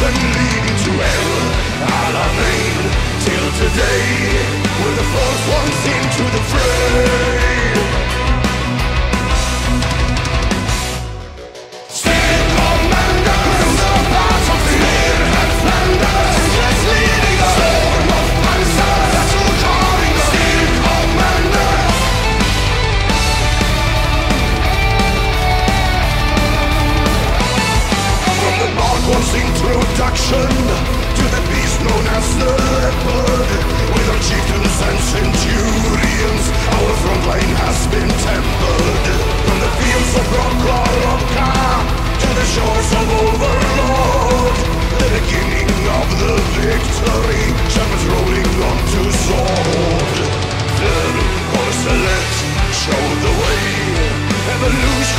and leading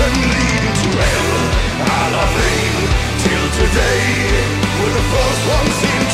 and leading to hell. I'll till today, we're the first ones in.